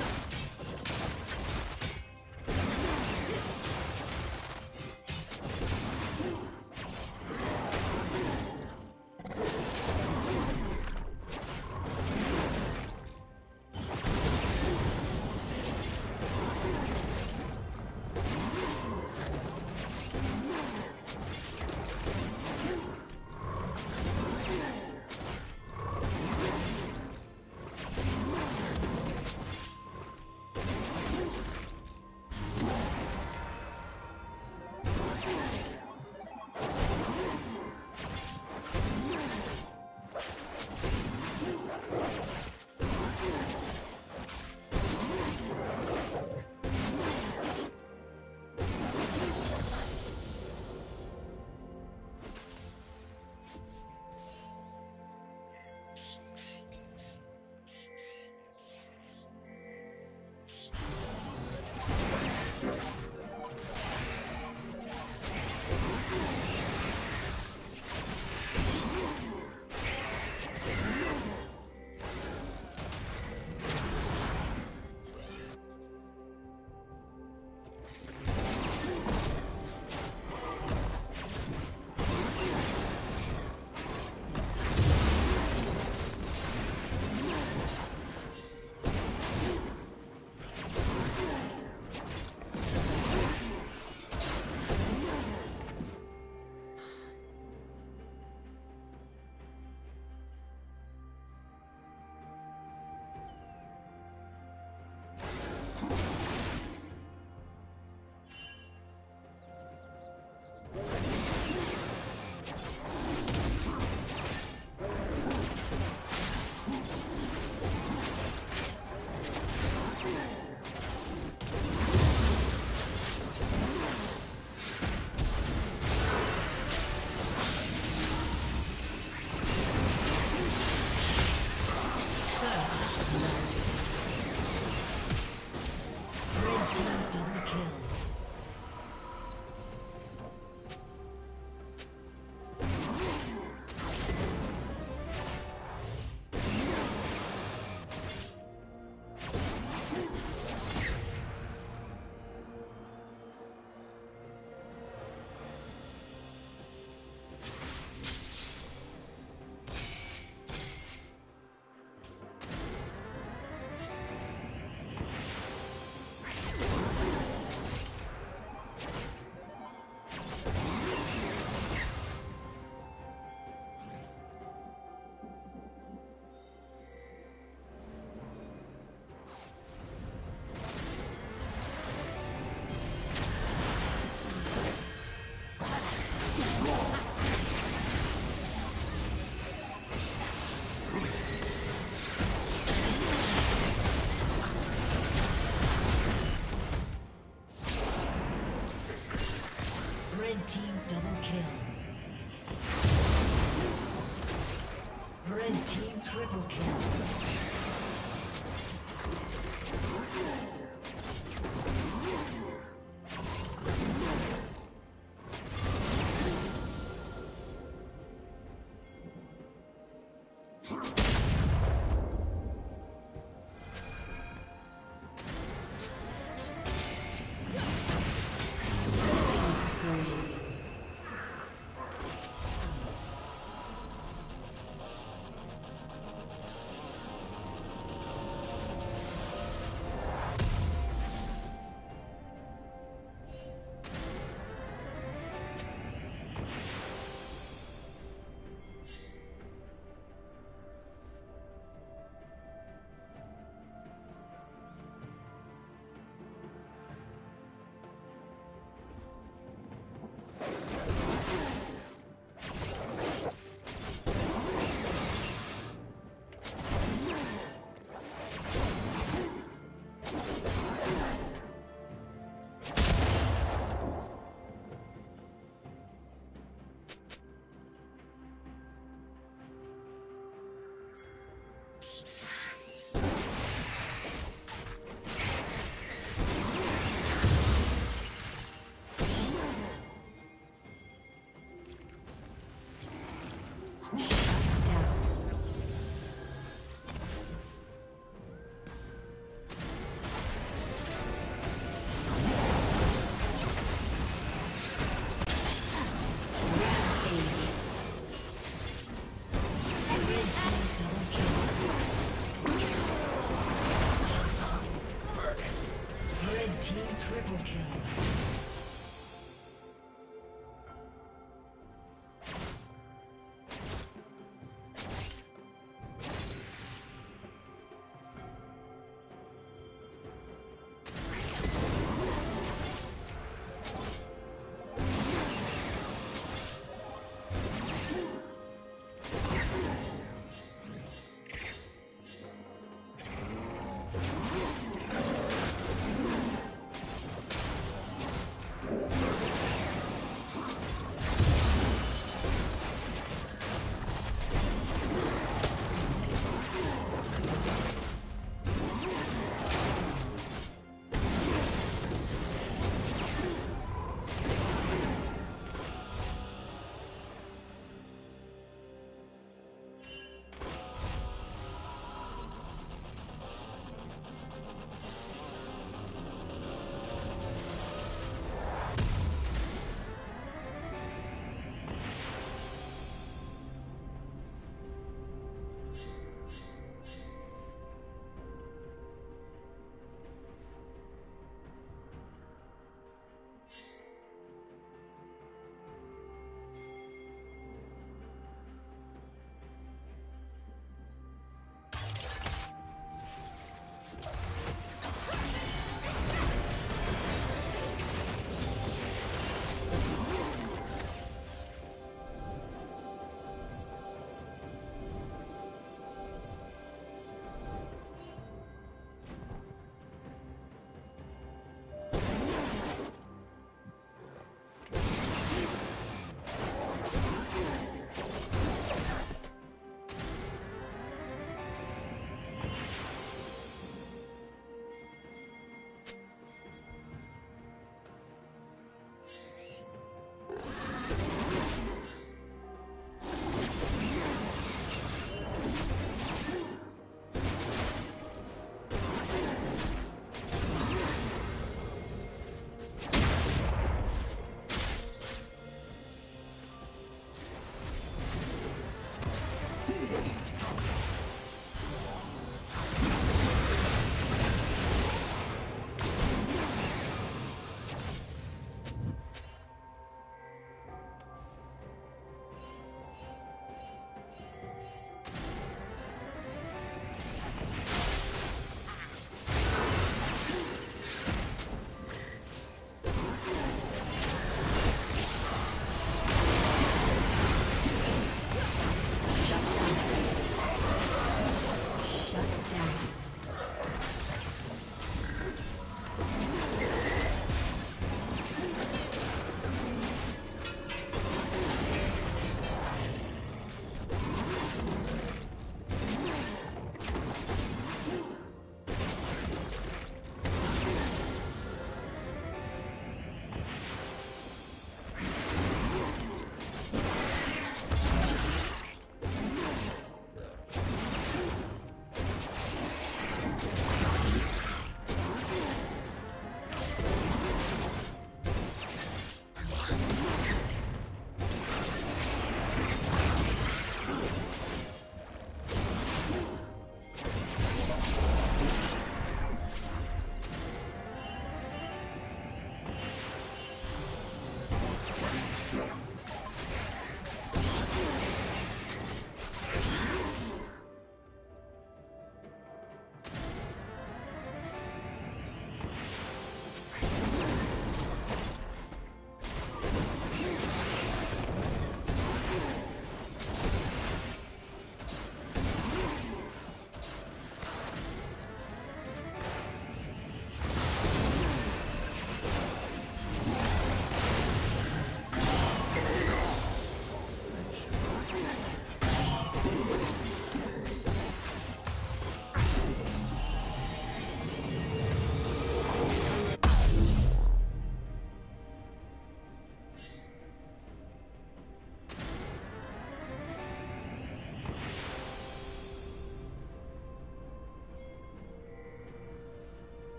Yeah.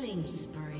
Killing spree.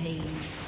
Rampage.